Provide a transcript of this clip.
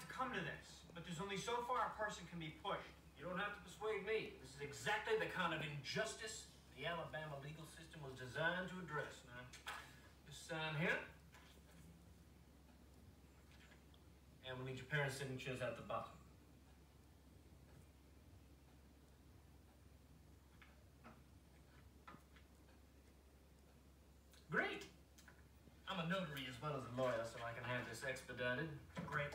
to come to this, but there's only so far a person can be pushed. You don't have to persuade me. This is exactly the kind of injustice the Alabama legal system was designed to address. Now, this sign here. And we'll need your parents' signatures at the bottom. Great. I'm a notary as well as a lawyer, so I can have this expedited. Great.